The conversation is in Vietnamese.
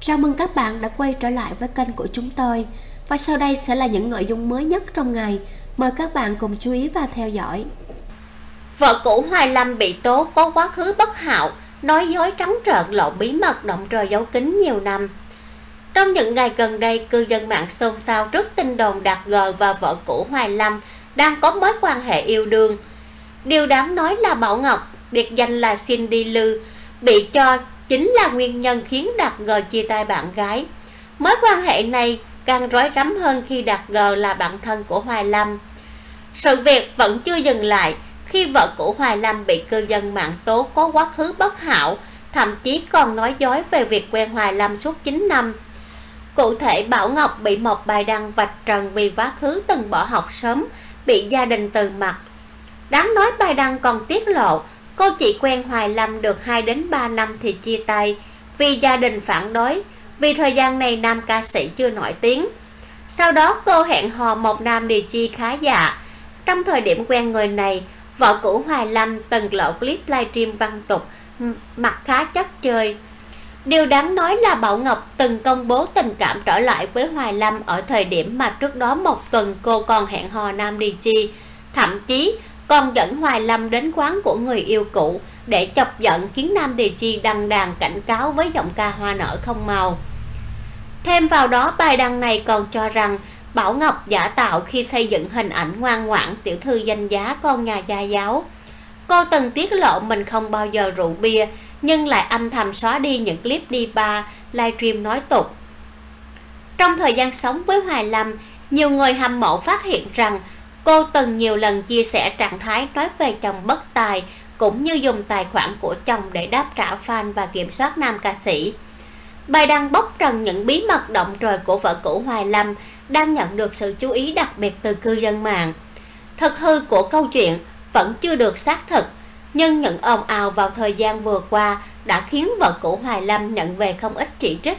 Chào mừng các bạn đã quay trở lại với kênh của chúng tôi. Và sau đây sẽ là những nội dung mới nhất trong ngày. Mời các bạn cùng chú ý và theo dõi. Vợ cũ Hoài Lâm bị tố có quá khứ bất hảo Nói dối trắng trợn lộ bí mật động trời giấu kín nhiều năm. Trong những ngày gần đây, cư dân mạng xôn xao trước tin đồn Đạt G và vợ cũ Hoài Lâm đang có mối quan hệ yêu đương. Điều đáng nói là Bảo Ngọc, biệt danh là Cindy Lư, bị cho chính là nguyên nhân khiến Đạt G chia tay bạn gái. Mối quan hệ này càng rối rắm hơn khi Đạt G là bạn thân của Hoài Lâm. Sự việc vẫn chưa dừng lại khi vợ của Hoài Lâm bị cư dân mạng tố có quá khứ bất hảo, thậm chí còn nói dối về việc quen Hoài Lâm suốt 9 năm. Cụ thể Bảo Ngọc bị một bài đăng vạch trần vì quá khứ từng bỏ học sớm, bị gia đình từ mặt. Đáng nói bài đăng còn tiết lộ Cô chỉ quen Hoài Lâm được 2 đến 3 năm thì chia tay vì gia đình phản đối, vì thời gian này nam ca sĩ chưa nổi tiếng. Sau đó cô hẹn hò một nam địa chi khá dạ. Trong thời điểm quen người này, vợ cũ Hoài Lâm từng lộ clip livestream văn tục, mặt khá chất chơi. Điều đáng nói là Bảo Ngọc từng công bố tình cảm trở lại với Hoài Lâm ở thời điểm mà trước đó một tuần cô còn hẹn hò nam đi chi. Thậm chí còn dẫn Hoài Lâm đến quán của người yêu cũ để chọc giận khiến Nam Đề Chi đăng đàn cảnh cáo với giọng ca hoa nở không màu. Thêm vào đó bài đăng này còn cho rằng Bảo Ngọc giả tạo khi xây dựng hình ảnh ngoan ngoãn tiểu thư danh giá con nhà gia giáo. Cô từng tiết lộ mình không bao giờ rượu bia nhưng lại âm thầm xóa đi những clip đi bar, livestream nói tục. Trong thời gian sống với Hoài Lâm, nhiều người hâm mộ phát hiện rằng Cô từng nhiều lần chia sẻ trạng thái nói về chồng bất tài cũng như dùng tài khoản của chồng để đáp trả fan và kiểm soát nam ca sĩ. Bài đăng bóc trần những bí mật động trời của vợ cũ Hoài Lâm đang nhận được sự chú ý đặc biệt từ cư dân mạng. Thực hư của câu chuyện vẫn chưa được xác thực, nhưng những ồn ào vào thời gian vừa qua đã khiến vợ cũ Hoài Lâm nhận về không ít chỉ trích.